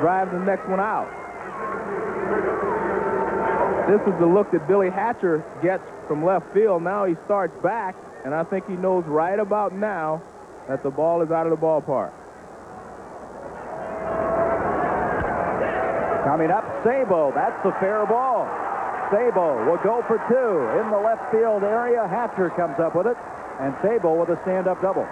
drive the next one out. This is the look that Billy Hatcher gets from left field. Now he starts back, and I think he knows right about now that the ball is out of the ballpark. Coming up, Sabo. That's a fair ball. Sabo will go for two in the left field area. Hatcher comes up with it, and Sabo with a stand-up double.